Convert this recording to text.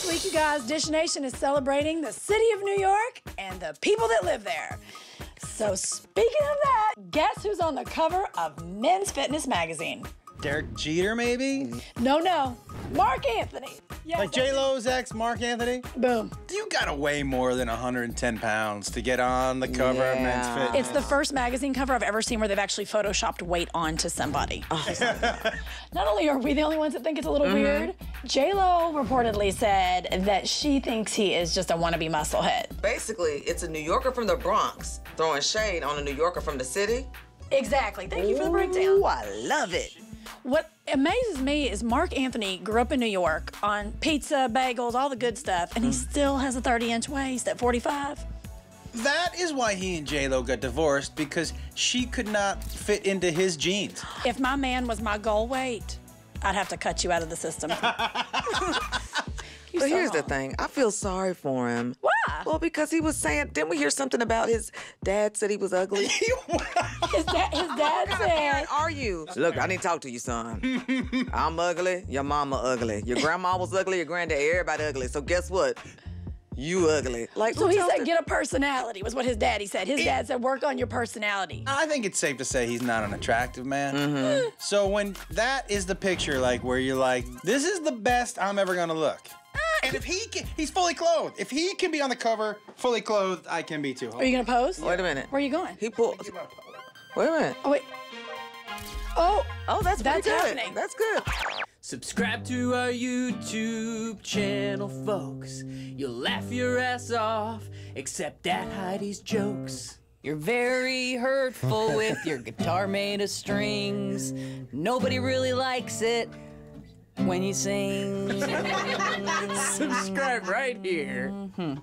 This week, you guys, Dish Nation is celebrating the city of New York and the people that live there. So, speaking of that, guess who's on the cover of Men's Fitness magazine? Derek Jeter, maybe? No, no, Marc Anthony. Yes, Like J Lo's ex, Marc Anthony? Boom. You gotta weigh more than 110 pounds to get on the cover of Men's Yeah. Fitness. It's the first magazine cover I've ever seen where they've actually photoshopped weight onto somebody. Oh, Not only are we the only ones that think it's a little mm-hmm. weird, J Lo reportedly said that she thinks he is just a wannabe musclehead. Basically, it's a New Yorker from the Bronx throwing shade on a New Yorker from the city. Exactly. Thank you for the breakdown. Ooh, I love it. What amazes me is Marc Anthony grew up in New York on pizza, bagels, all the good stuff, and he mm. still has a 30 inch waist at 45. That is why he and J Lo got divorced because she could not fit into his jeans. If my man was my goal weight, I'd have to cut you out of the system. But here's the thing. I feel sorry for him. Why? Well, because he was saying, didn't we hear something about his dad said he was ugly? His, da- his dad said, parent are you? Look, I need to talk to you, son. I'm ugly. Your mama ugly. Your grandma was ugly. Your granddad, everybody ugly. So guess what? You ugly. Like so he said, the- get a personality, was what his daddy said. His dad said, work on your personality. I think it's safe to say he's not an attractive man. Mm-hmm. So when that is the picture, like where you're like, this is the best I'm ever gonna look. And if he can, he's fully clothed. If he can be on the cover, fully clothed, I can be too. Are you gonna pose? Wait a minute. Where are you going? He pulled. Wait a minute. Oh, wait. Oh, Oh, that's That's good. happening. That's good. Subscribe to our YouTube channel, folks. You'll laugh your ass off, except at Heidi's jokes. You're very hurtful with your guitar made of strings. Nobody really likes it when you sing. Subscribe right here. Mm -hmm.